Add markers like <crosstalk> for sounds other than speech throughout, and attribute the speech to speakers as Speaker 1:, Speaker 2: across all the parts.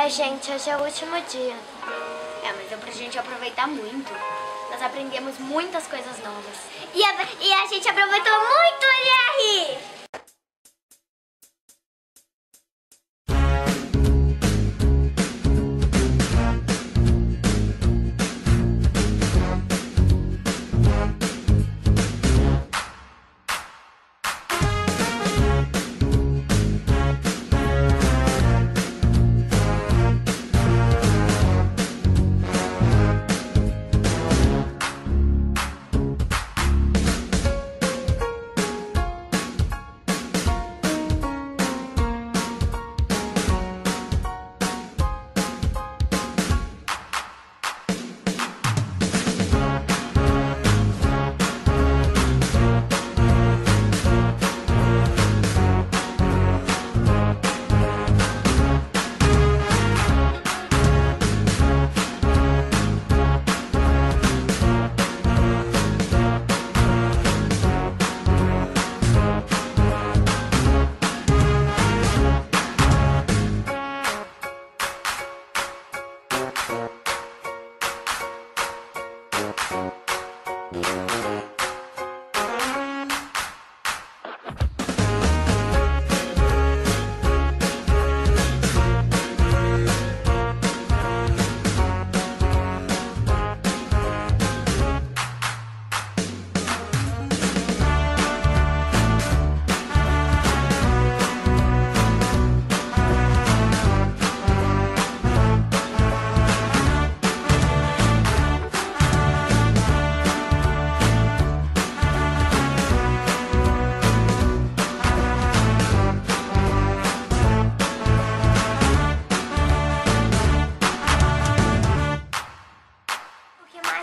Speaker 1: É, gente, hoje é o último dia.
Speaker 2: É, mas é pra gente aproveitar muito. Nós aprendemos muitas coisas novas.
Speaker 1: E a, e a gente aproveitou muito! O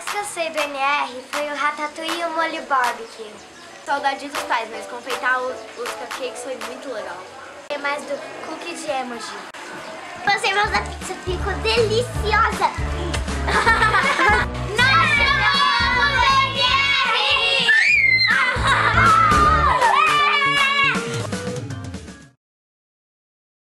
Speaker 1: Mais que eu sei do NR foi o ratatouille e o molho barbecue.
Speaker 2: Saudade dos pais, mas confeitar os, os cupcakes foi muito legal.
Speaker 1: E mais do cookie de emoji. Você, mas a pizza ficou deliciosa! <laughs>